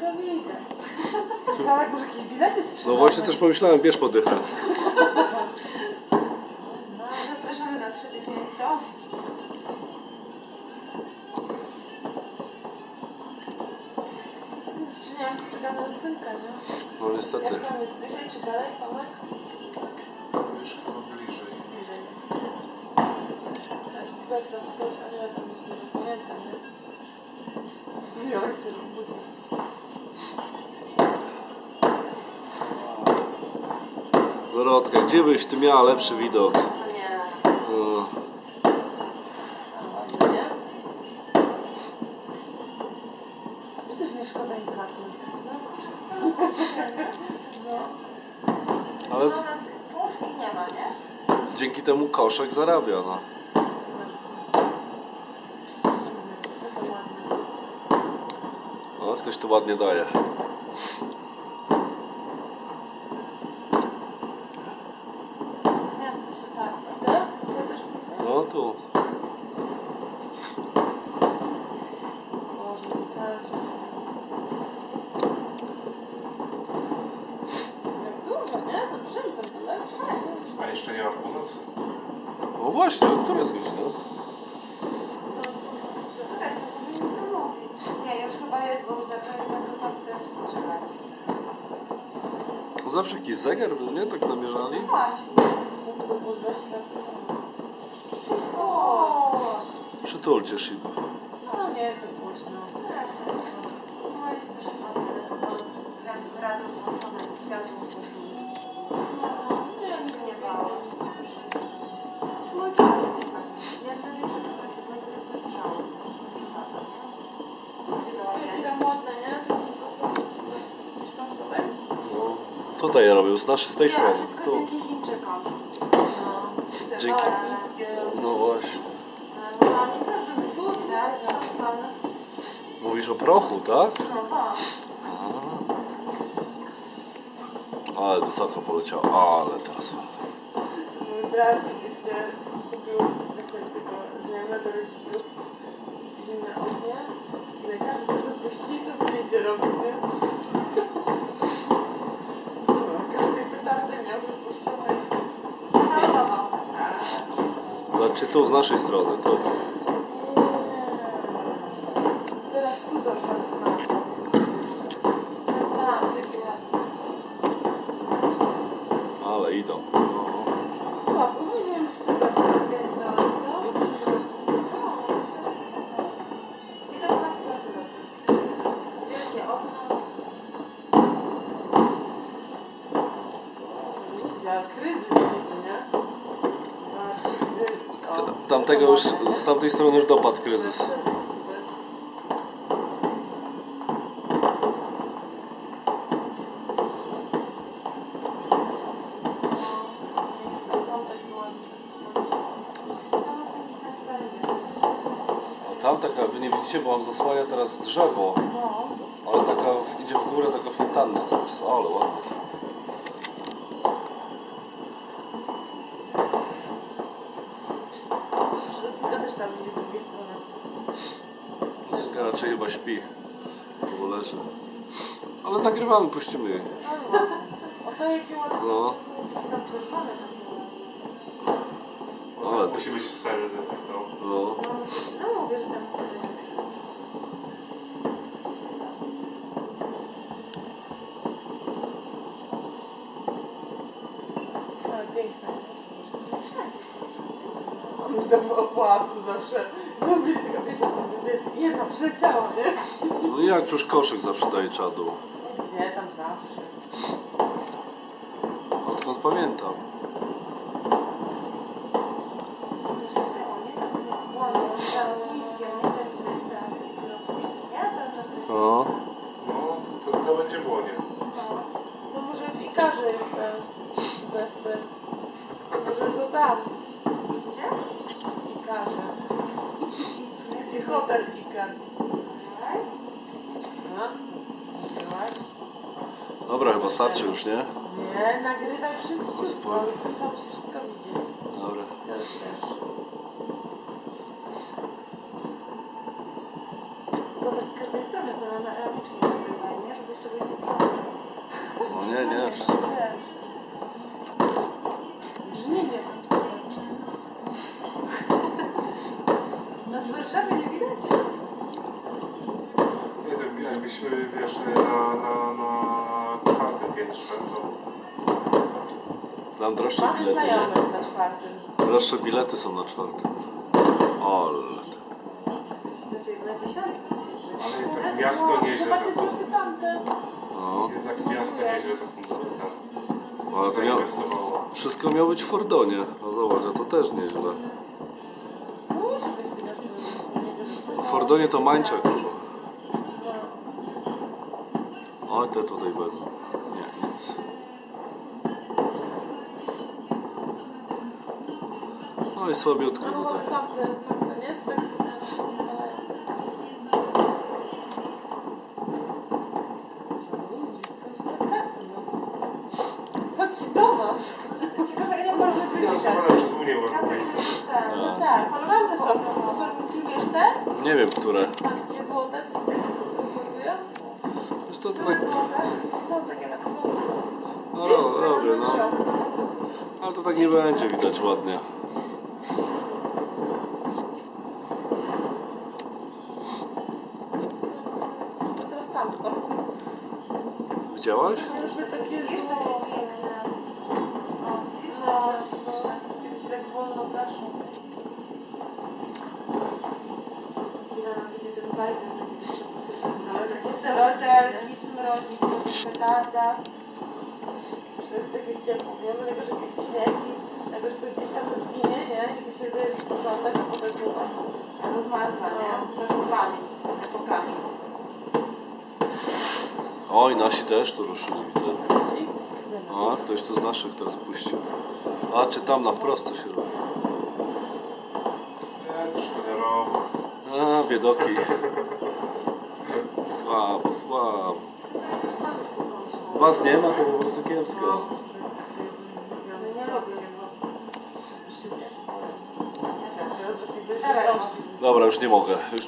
Widzę. Słyszałam, może jakieś bilety sprzedają. No właśnie też pomyślałem, bierz podychę. No, zapraszamy na trzecie piętro. Skrzynia, czekam na rodzinkę, nie? No niestety. Jak tam jest bliżej czy dalej, Tomek? Już chyba bliżej. Bliżej. Jest bardzo ktoś, ale tam jest niezasłonięta, nie? New York się rozbudzi. Dorotka, gdzie byś ty miała lepszy widok? No ale dzięki temu koszek zarabia, no. No, ktoś tu ładnie daje. Miasto się pali. Tak? Ja też No tu. Boże, też. Jak dużo, nie? To przyjdę, to lepsze. A jeszcze nie ma północy. No właśnie, która jest godzina? Czekajcie, powinni to mówić. Nie, już chyba jest, bo już zaczęli na początku też strzelać. Zawsze jakiś zegar był, nie? Tak namierzali? No właśnie. Żeby to było dwa światła. Przytulcie się. No nie jest tak głośno. Tak, tak. No ja się też mam z radiu włączone światło. Ja nie się nie nie bałam. tak. Tak tak to? No. Tutaj ja robię, z naszej, z tej strony. wszystko Tu. dzięki Chińczykom. No. Te Dzięki. No właśnie. No oni też wymyślili, tak? Stąd pan. Mówisz o prochu, tak? No bo. A. Ale wysoko poleciał, ale teraz. Mój brat się kupił tego znajomego rodziców zimne ognie i na każdy co wypuści, to zdjęcie robił, nie? Znaczy tu z naszej strony, tu. Teraz tu doszedł na A, takie ładne. Ale idą. No. Słabo, będziemy w. T- Tamtego już, z tamtej strony już dopadł kryzys. Tam są jakieś na stare A tam taka, wy nie widzicie, bo wam zasłania teraz drzewo, No. ale taka idzie w górę taka fontanna cały czas, ale ładnie. Też tam idzie z drugiej strony. Muzyka raczej chyba śpi, albo leży. Ale nagrywamy, puścimy jej. No właśnie. O to jakie ładne. No, Tam czerwone ale to, Musi być serio detektor. no. No, no mówię, że tam stare. Ale piękne. No wszędzie. Tam w ławce zawsze. No wiecie, kobieta to wiecie. Jedna przyleciała, nie? No i jak już koszyk zawsze daje czadu. Gdzie tam zawsze? Odkąd pamiętam. No. No, to, to będzie błonie. No. No może w Ikarze jest ten. Może to tam, Gdzie? w Ikarze. Gdzie hotel widziałaś? Dobra, chyba starczy już, nie? Nie, nagrywaj wszystko, tam się wszystko widzi. Dobra. Też. z każdej strony, bo na, na licznik nagrywają, nie? Żeby jeszcze byś nie przełączył. No nie, nie, wszystko. Brzmienie. Nas w Warszawie nie widać? Nie, tak jakbyśmy, wiesz, na, na, na czwartym piętrze, to Tam droższe Mamy bilety, nie? znajomych na czwartym. Droższe bilety są na czwartym. O, W sensie na dziesiątym ale jednak miasto nieźle Zobaczcie, zafundowało. tamte. no. Jednak miasto nieźle zafundowało. Ale to miał, Zainwestowało. wszystko miało być w Fordonie. No zobacz, a to też nieźle. No muszę coś widać. W Fordonie to Mańczak O, te tutaj będą. Nie, nic. No i słabiutko No tutaj. ale... Ale? Nie wiem, które. Co, to tak... No prostu. No. Ale to tak nie będzie widać ładnie. To teraz są. Widziałaś? To No, no, no, kiedyś tak. Ja petarda. Że jest takie ciepło, nie? Dlatego, że jest śnieg i jakoś to gdzieś tam zginie, nie? I to się wyjdzie porządek, a potem to tam Rozmarza, nie? no, trwami, epokami. Oj, nasi też tu ruszyli, widzę. A, ktoś tu z naszych teraz puścił. A, czy tam na wprost co się robi? Nie, to szkoderowo. A, biedoki. Słabo, słabo. Was nie ma, to po prostu kiepsko. Dobra, już nie mogę. Już